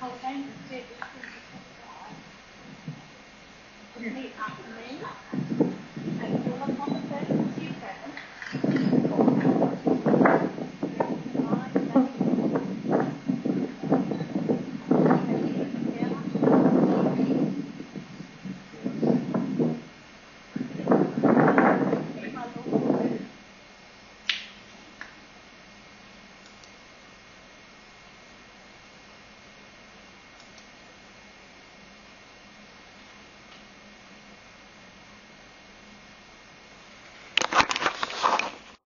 cocaine, you take this thing, you take that. Complete afternoon.